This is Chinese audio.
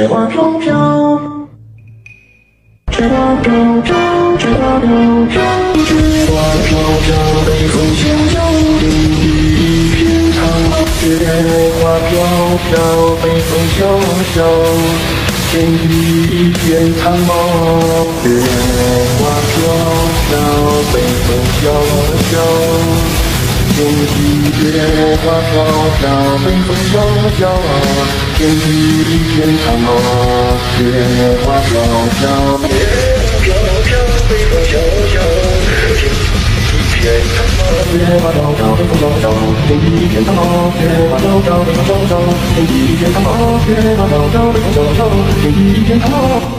雪花飘飘，雪花飘飘，雪花飘飘，雪花飘飘，北风萧萧，天地一片苍茫。雪花飘飘，北风萧萧，天地一片苍茫。雪花飘飘，北风萧萧。天地雪花飘飘，北风萧萧，天地一片苍茫。雪花飘飘，雪花飘飘，北风萧萧，天地一片苍茫。雪花飘飘，北风萧萧，天地一片苍茫。雪花飘飘，北风萧萧，天地一片苍茫。雪花飘飘，北风萧萧，天地一片苍茫。